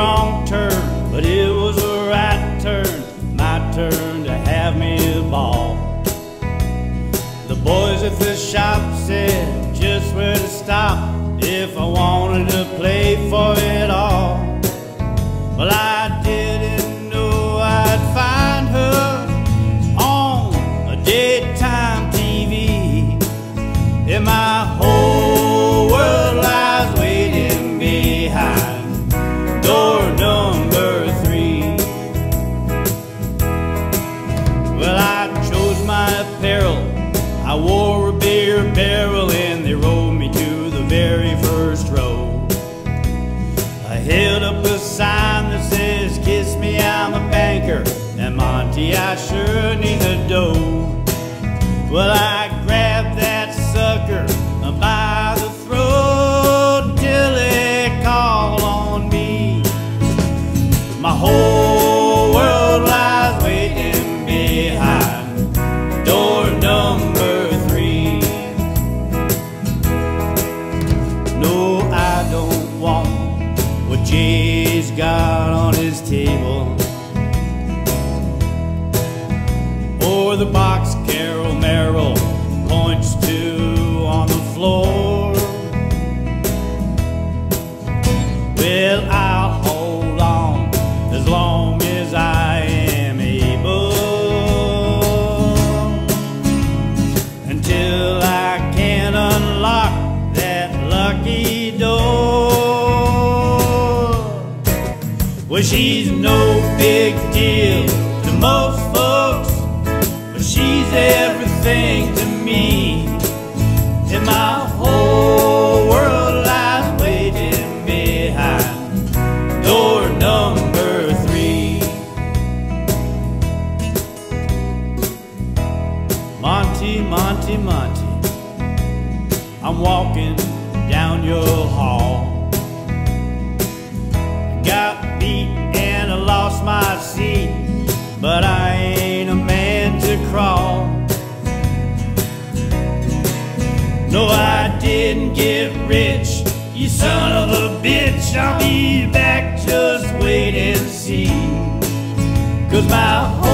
wrong turn, but it was a right turn. My turn to have me a ball. The boys at the shop said just where to stop if I want. I wore a beer barrel and they rode me to the very first row. I held up a sign that says, Kiss me, I'm a banker. And Monty, I sure need the dough. Well, I Got on his table. Or the box Well, she's no big deal to most folks, but she's everything to me. And my whole world lies waiting behind door number three. Monty, Monty, Monty, I'm walking down your hall. But I ain't a man to crawl. No, I didn't get rich, you son of a bitch. I'll be back, just wait and see. Cause my